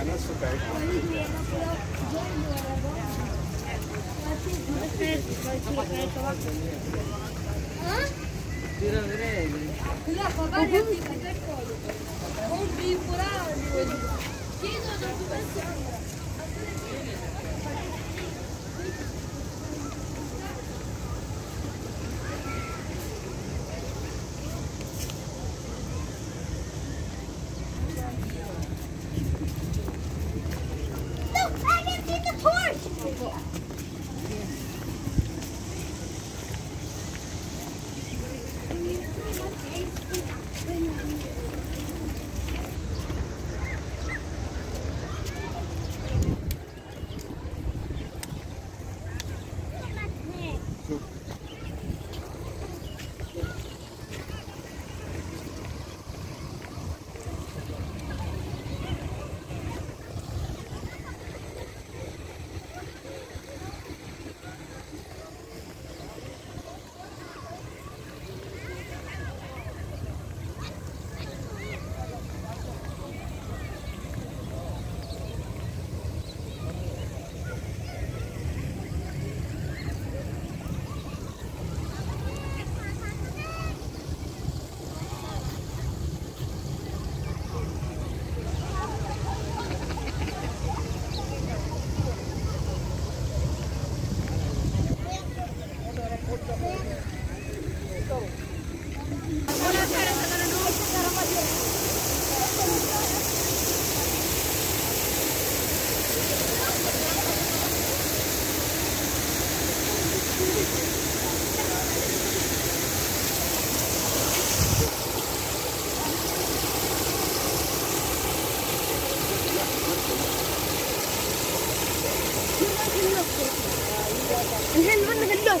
bananas for bag. Chi non ho pensato? 过。الحين نرن في اللوت